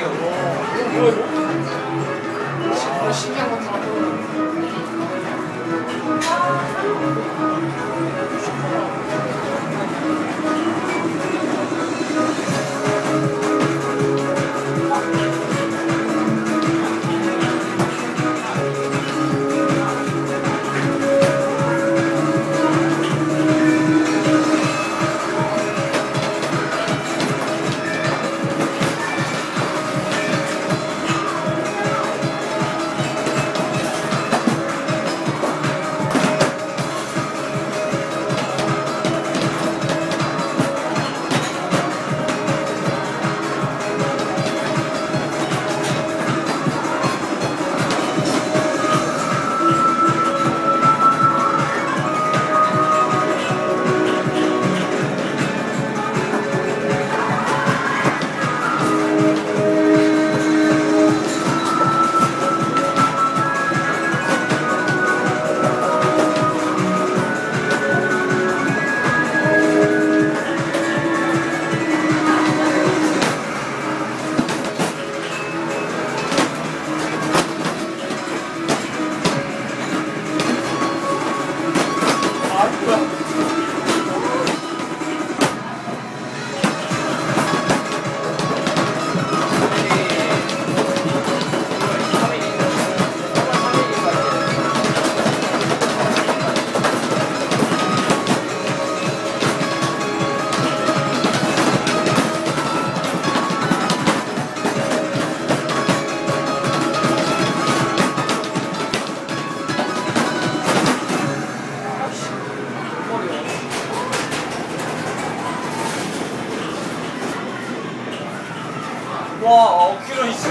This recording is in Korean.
이거 신기한 것만 아주 좋. 와, 어, 큐런 씨.